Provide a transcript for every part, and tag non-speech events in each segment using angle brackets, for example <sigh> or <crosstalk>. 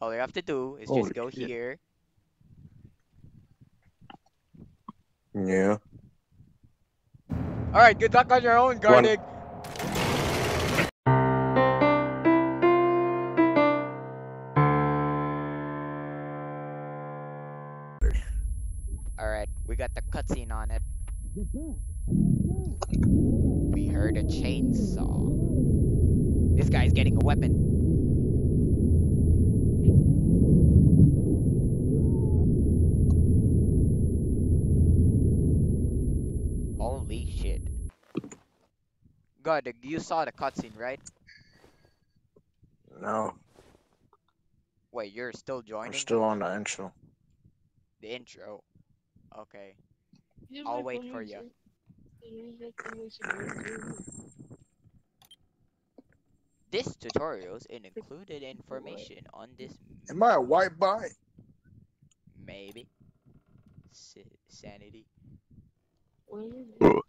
All you have to do is Holy just go shit. here. Yeah. All right, good luck on your own, Go on. All right, we got the cutscene on it. <laughs> We heard a chainsaw. This guy's getting a weapon. Holy shit. God, you saw the cutscene, right? No, Wait, you're still I'm still on the intro. the intro. Okay. Yeah, I'll wait for you. ya. in- it is like always in- This tutorials and included information on this Am I a white boy? maybe S- sanity. What is it?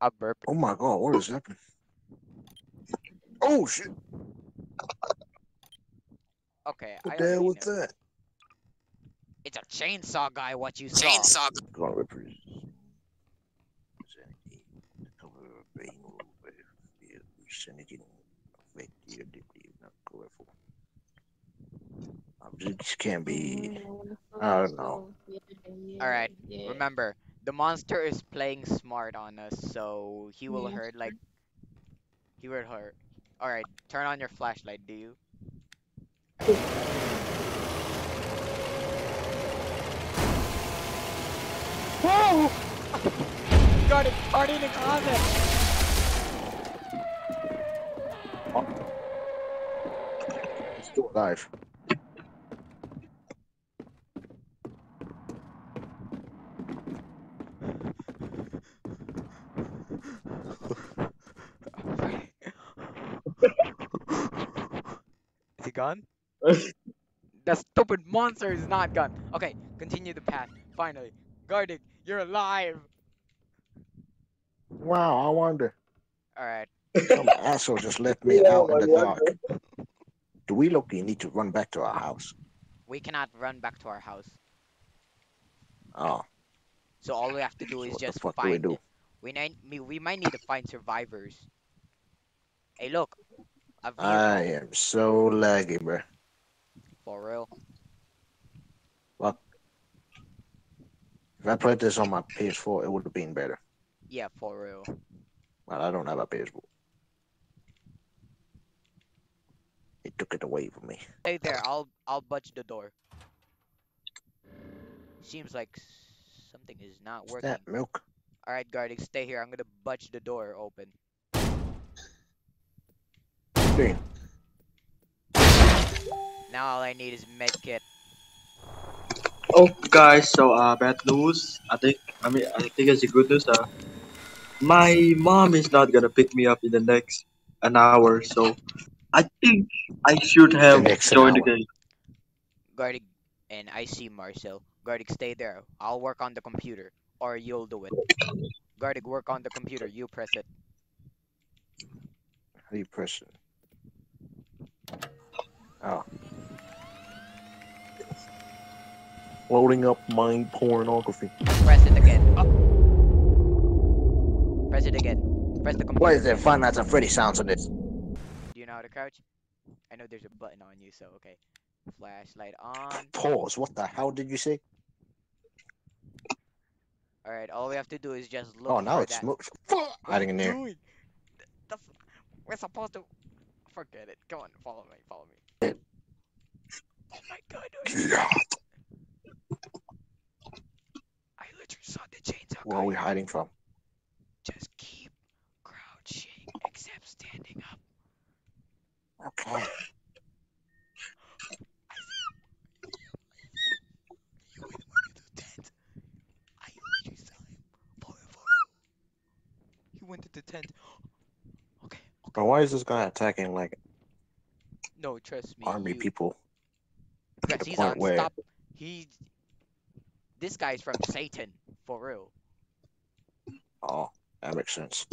A burp. Oh my god, what is happening? Oh shit! Okay, I What the hell was that? It's a chainsaw guy. What you saw? Gonna the color of being over the vicinity affect your dignity, not colorful. I just can't be. I don't know. Alright, Yeah. Remember, the monster is playing smart on us, so he will Yeah, hurt like he will hurt. All right, turn on your flashlight. Do you? Whoa! Got it. Already in the closet. Still alive. Is he gone? the stupid monster is not gone. Okay, continue the path. Finally, Gardic, you're alive. Wow, I wonder. All right. Some asshole just left me <laughs> Yeah, out in the I dark. Do we look? You need to run back to our house. We cannot run back to our house. Oh, So all we have to do is what the just fuck do we find. do? We need. We, we might need to find survivors. Hey, look. Vehicle I am so laggy, bro. for real. If I played this on my PS4, it would have been better. Yeah, for real. Well, I don't have a PS4. He took it away from me. Stay there. I'll I'll budge the door. Seems like something is not Is working. that milk? All right, Gardic, stay here. I'm gonna budge the door open. Damn. Now all I need is medkit. Oh, guys, so uh, bad news. I think I mean I think it's a good news. Uh, my mom is not gonna pick me up in the next an hour, so I think I should have next an joined the game. Gardic, and I see Marcel. Gardic, stay there. I'll work on the computer, or you'll do it. Gardic, work on the computer. You press it. How do you press it? Oh. Loading up my pornography. Press it again. Oh. Press it again. Press the computer. What is there? again. Five Nights at Freddy sounds on this. Do you know how to crouch? I know there's a button on you, so okay. Flashlight on. Pause. What the hell did you say? All right, all we have to do is just look. Oh, now for it's that. smoke. What hiding are in you there. doing? Th- The f- we're supposed to. Forget it. Come on, follow me. Follow me. My god! I- literally saw the chainsaw. Where are we hiding from? Just keep crouching, except standing up. Okay. Went into the tent. I literally saw him. For real, for real. He went to the tent. <gasps> Okay. But why is this guy attacking like No, trust me. army you- people? Because he's point on where- stop. He's. This guy's from Satan, for real. Oh, that makes sense.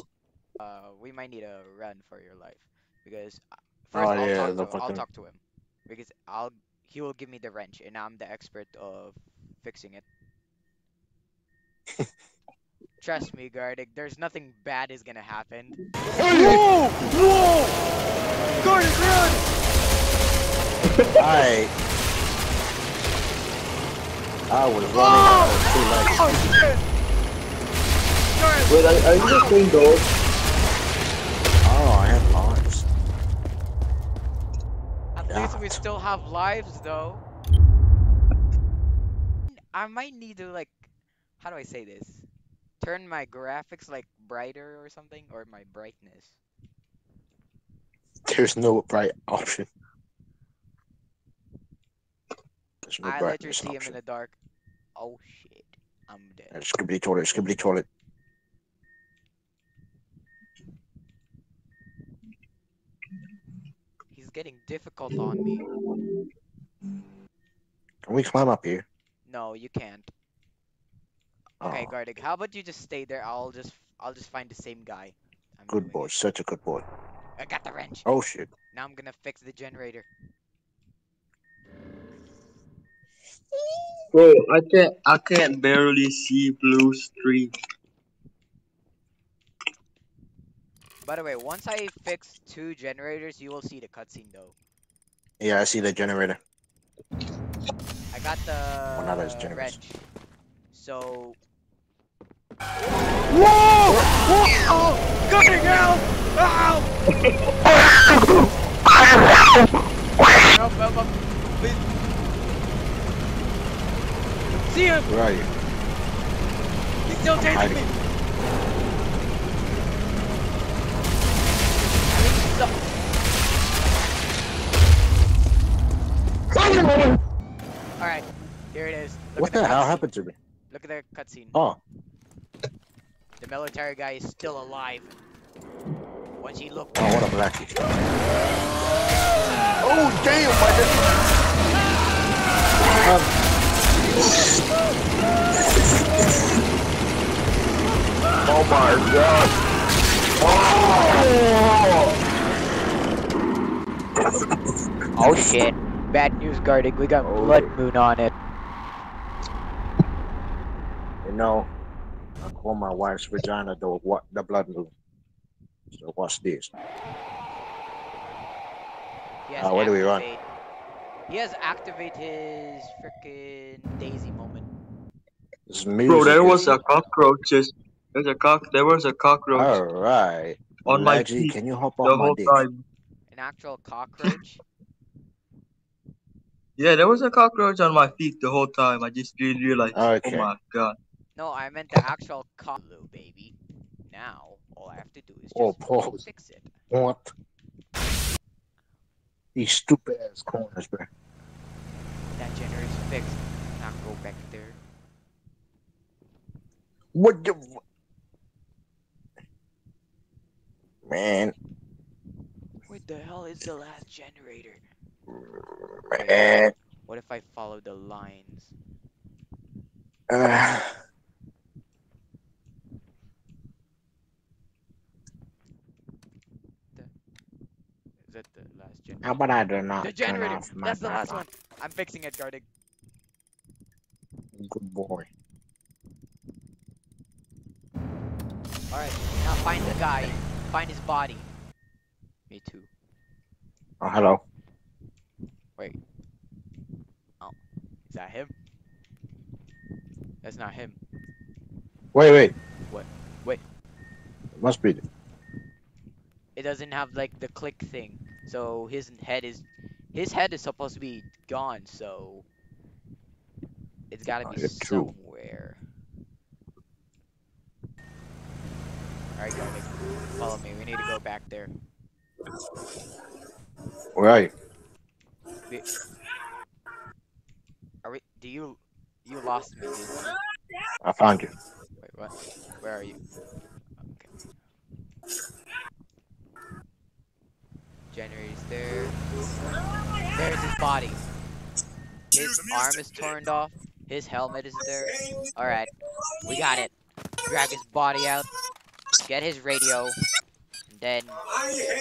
Uh, we might need a run for your life because uh, first Oh, I'll yeah, talk the to I'll talk to him because I'll he will give me the wrench, and I'm the expert of fixing it. <laughs> Trust me, Gardic. There's nothing bad is gonna happen. Whoa! Whoa! Gardic, run! I. I was running. I was too late. Oh shit! Wait, are, are you the same dog? Oh, I have arms. At least we still have lives, though. I might need to like, how do I say this? Turn my graphics like brighter or something, or my brightness. There's no bright option. There's no I let you see him in the dark. Oh shit, I'm dead. Uh, Skibidi toilet, skibidi toilet. He's getting difficult on me. Can we climb up here? No, you can't. Okay, Oh, Gardic, how about you just stay there? I'll just, I'll just find the same guy. I'm good boy, it. such a good boy. I got the wrench. Oh shit. Now I'm gonna fix the generator. Bro, I can't I can't barely see blue screen. By the way, once I fix two generators, you will see the cutscene though. Yeah, I see the generator. I got the One of those generators. wrench. So. Whoa! Whoa! Cutting out! Ow! Help, help, help. See him! Where are you? He's still chasing me! I think so- Alright, here it is. Look What at the, the hell happened to me? Look at the cutscene. Oh, The military guy is still alive. Once he looked, oh, what a blackie. Oh, damn, my ah! Oh my god. Oh! oh shit! Bad news, Gardic. We got Oh. blood moon on it. You know, I call my wife's vagina the what the blood moon. So what's this? Where do we run? activate- He has activate his frickin' Daisy moment. Bro, there was a cockroaches. There's a cock. There was a cockroach All right. on my Leggy, feet can you hop the on my whole dick? time. An actual cockroach. <laughs> Yeah, there was a cockroach on my feet the whole time. I just didn't realize. Oh okay. Oh my god. no, I meant the actual cockroach, baby. Now, all I have to do is just Oh, fix it. What? These stupid ass corners, bro. That generator's fixed. Now go back there. What the? Man, What the hell is the last generator? man. What if I follow the lines? Uh, <sighs> Is that the last generator? How about I do not The generator. That's the last one. I'm fixing it, Gardic. Good boy. Alright, now find the guy. Find his body. Me too. Oh, hello. Wait. Oh, is that him? That's not him. Wait, wait. What? Wait. It must be. It doesn't have like the click thing. So his head is his head is supposed to be gone, so it's gotta Oh, be somewhere. Alright follow me. We need to go back there. Where are you? Are we do you you lost me? I found you. Wait, what? Where are you? Okay. Generator's there. There's his body. His arm is turned off. His helmet is there. Alright. We got it. Drag his body out. Get his radio. And then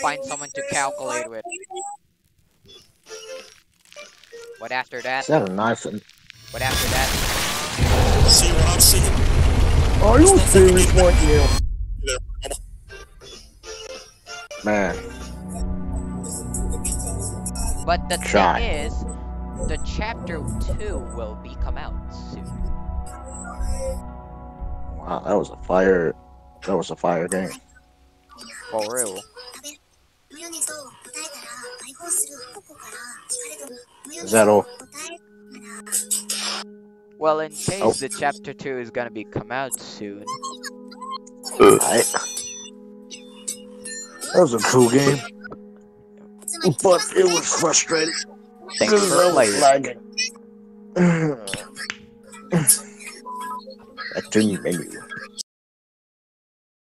find someone to calculate with. What after that? Is that a knife? And... What after that? See what I'm seeing? Are you serious, what you? Man, but the Try. thing is, the chapter 2 will be come out soon. Wow, that was a fire that was a fire game. For real. Is that all? Well, in case oh. the chapter 2 is gonna be come out soon. Alright. That was a cool game but it was frustrating. thanks Because for playing. lagging. Back to the menu.